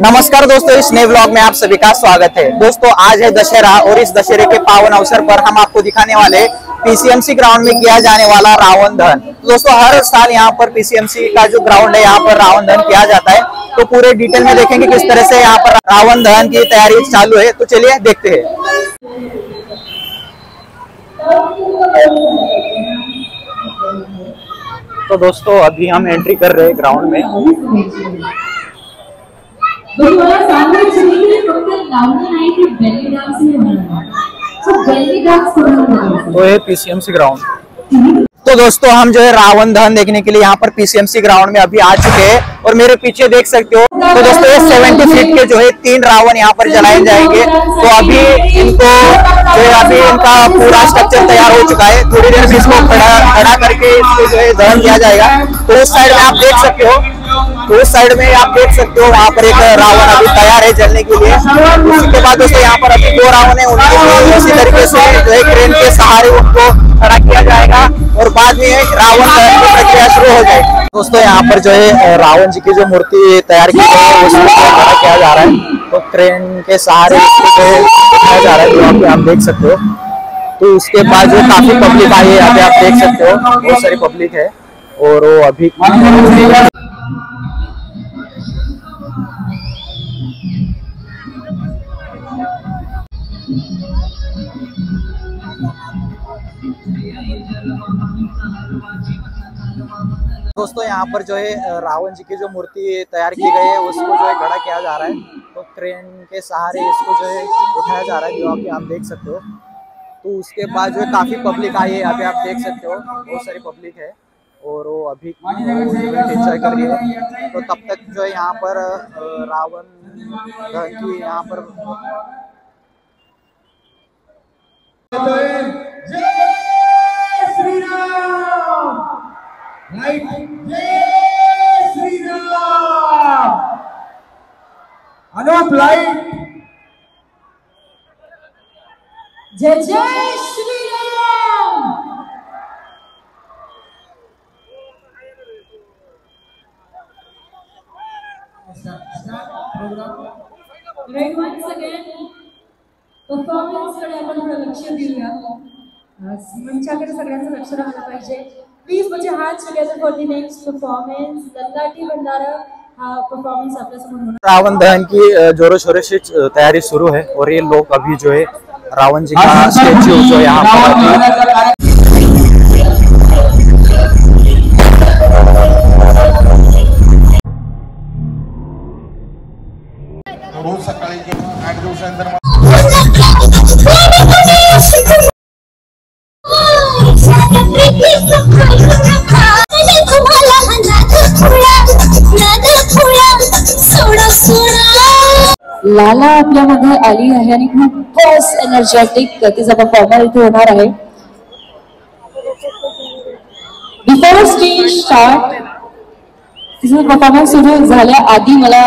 नमस्कार दोस्तों, इस नए ब्लॉग में आप सभी का स्वागत है। दोस्तों, आज है दशहरा और इस दशहरे के पावन अवसर पर हम आपको दिखाने वाले पीसीएमसी ग्राउंड में किया जाने वाला रावण दहन। दोस्तों, हर साल यहाँ पर पीसीएमसी का जो ग्राउंड है, यहाँ पर रावण दहन किया जाता है। तो पूरे डिटेल में देखेंगे किस तरह से यहाँ पर रावण दहन की तैयारी चालू है। तो चलिए, देखते हैं। तो दोस्तों, अभी हम एंट्री कर रहे हैं ग्राउंड में। नाही की बेली नाही होणार सो बेली डान्स करून तो ये पीसीएमसी ग्राउंड तो दोस्तों हम जो है रावण दहन देखने के लिए यहाँ पर पीसीएमसी ग्राउंड में अभी आ चुके हैं और मेरे पीछे देख सकते हो। तो दोस्तों ये सेवेंटी फीट के जो है तीन रावण यहाँ पर जलाए जाएँगे। तो अभी इनको जो है अभी इनका पूरा स्ट्रक्चर तैयार हो चुका है। थोड़ी देर में इसको खड़ा खड़ा करके इसको जो है दहन किया जाएगा। तो उस साइड में आप देख सकते हो तो उस साइड में आप देख सकते हो, वहाँ पर एक रावण अभी तैयार है जलने के लिए। उसके बाद दोस्तों, यहाँ पर अभी दो रावण है, उनको उसी तरीके से जो है क्रेन के सहारे उनको खड़ा किया जाएगा और बाद में रावण की प्रक्रिया शुरू हो जाएगी। दोस्तों, यहाँ पर जो है, रावण जी की जो मूर्ति तैयार की गई है उसको खड़ा किया जा रहा है। तो क्रेन के सहारे जो है उठाया जा रहा है, जो आप देख सकते हो। तो उसके बाद जो काफ़ी पब्लिक आई है यहाँ पे आप देख सकते हो, बहुत सारी पब्लिक है। और वो अभी दोस्तों, यहाँ पर जो है रावण जी की जो मूर्ति तैयार की गई है, उसको जो है खड़ा किया जा रहा है। तो क्रेन के सहारे इसको जो है उठाया जा रहा है, जो आप आप देख सकते हो। तो उसके बाद जो है, काफ़ी पब्लिक आई है पे आप देख सकते हो, बहुत सारी पब्लिक है, और वो अभी एंजॉय कर रही है। तो तब तक जो है, यहाँ पर रावण की यहाँ पर श्री राम। राइट जय श्री राम अनूप लाइट जय जय Shri Ram Right, once again, performance कडे आपण थोडं लक्ष देऊया मंचाकडे सगळ्यांचं लक्ष राहायला पाहिजे. प्लीज़ हाथ चले together for the next Bhandara हा परफॉर्मन्स आपल्यासमोर होणार रावण दहन की जोरों शोरों से तैयारी शुरू है और ये लोग अभी जो है रावण जी का स्टेच्यू जो यहाँ पर लाला आपल्यामध्ये आली आहे आणि एनर्जेटिक तिचा परफॉर्मर इथे होणार बिफोर स्टेज स्टार्ट परफॉर्मन्स सुरू आधी मला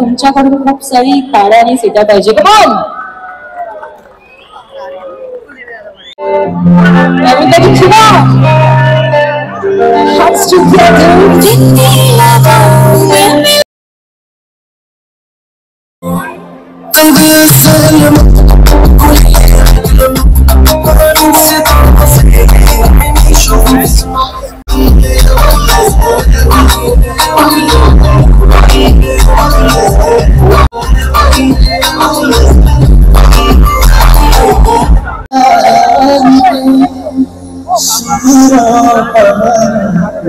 तुमच्याकडून खूप सारी ताड्या आणि सीटा पाहिजे come on Everybody, come on! Hands together!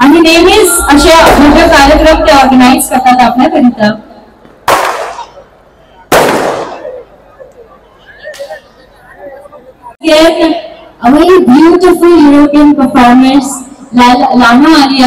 आणि नेहमीच अशा भव्य कार्यक्रम ते ऑर्गनाईज करतात beautiful European performance. La- Lana Alia.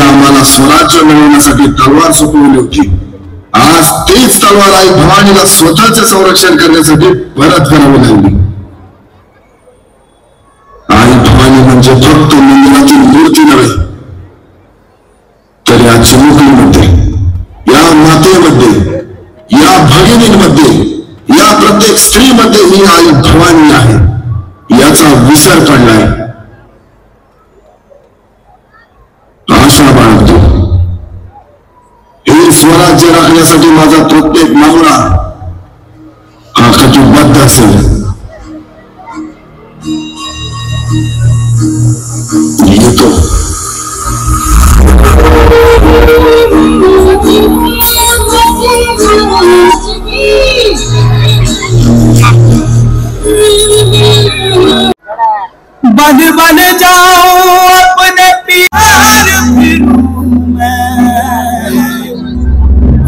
आम्हाला स्वराज्य मिळवण्यासाठी तलवार होती. आज तीच तलवार आई भवानीला स्वतःचे संरक्षण करण्यासाठी परत लागली याचा पडलाय. आशा बाळगतो हे स्वराज्य राखण्यासाठी माझा प्रत्येक मामला हा कटिबद्ध असेल. बन बन जाऊँ अपने प्यार फिरूं मैं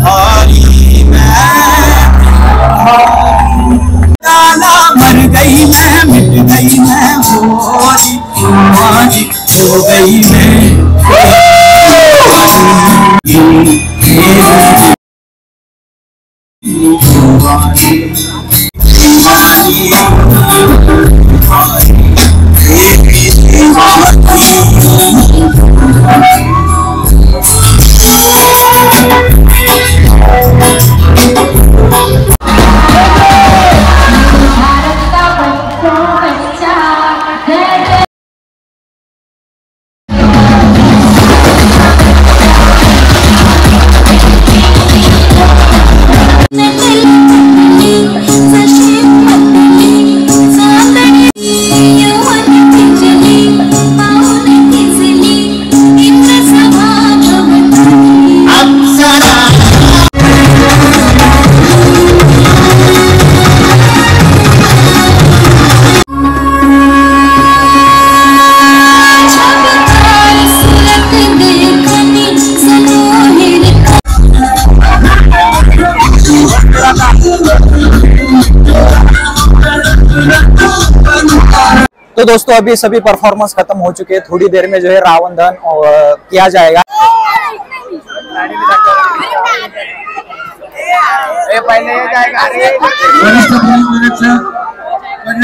भारी मैं लाला मर गई मैं मिट गई मैं मोरी मोरी हो गई मैं mama, तो दोस्तों अभी सभी परफॉर्मेंस खत्म हो चुके हैं। थोड़ी देर में जो है रावण दहन किया जाएगा।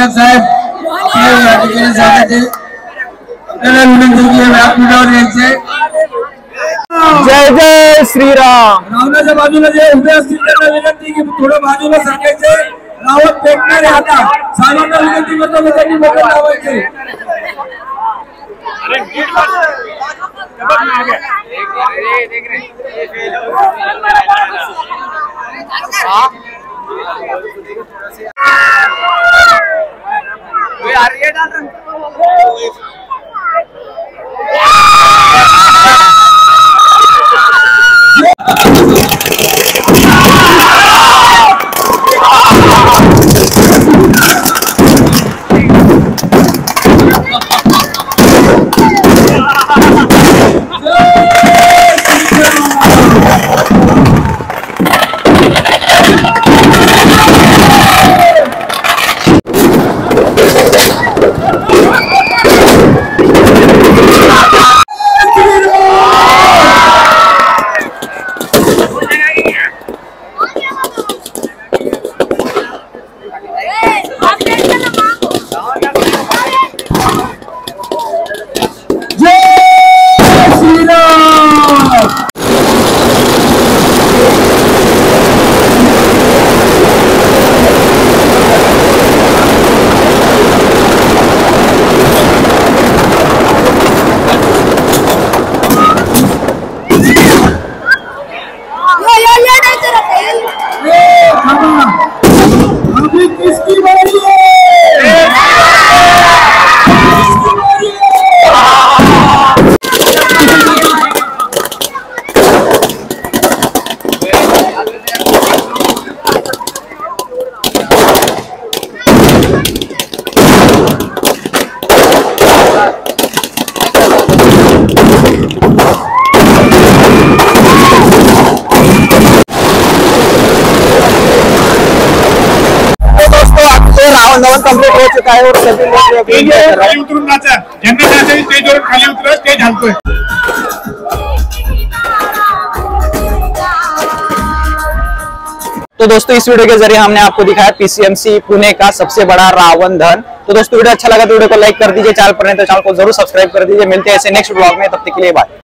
साहेब विनंती व्यासपीठावर यायचे जय जय श्रीराम। रावणाच्या बाजूला जे उभे असतील त्यांना विनंती की थोडं बाजूला रावण आता. विनंती करतो त्यांनी मोठं लावायचे. देख रहे देख रहे धवन कंप्लीट हो चुका है और सभी लोग उतरून नाचा. ज्यांना नाचायचं स्टेजवर खाली उतरा स्टेज हलतोय. तो दोस्तों इस वीडियो के ज़रिए हमने आपको दिखाया पीसीएमसी पुणे का सबसे बड़ा रावण धन। तो दोस्तों वीडियो अच्छा लगा तो वीडियो को लाइक कर दीजिए चैनल पर नहीं तो चैनल को ज़रूर सब्सक्राइब कर दीजिए। मिलते हैं ऐसे नेक्स्ट ब्लॉग में तब तक के लिए बाय